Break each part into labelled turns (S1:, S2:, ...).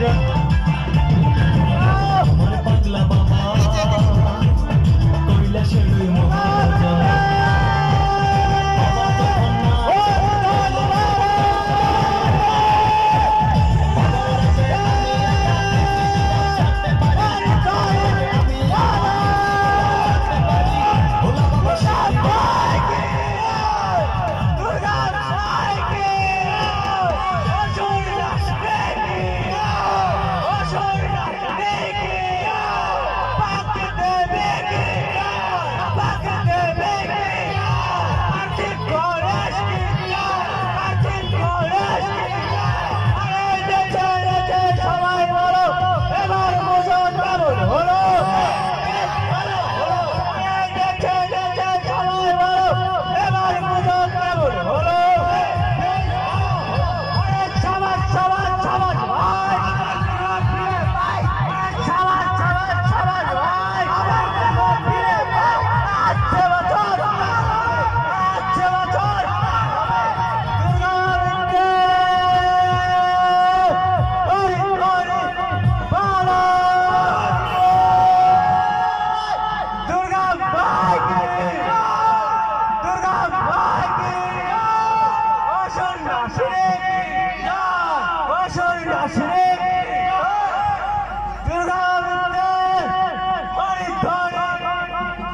S1: Yeah.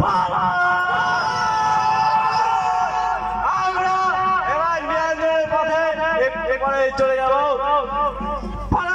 S2: ¡Vamos! ¡Para! ¡Para! ¡Para! ¡Para! ¡Para! ¡Para! le ¡Para!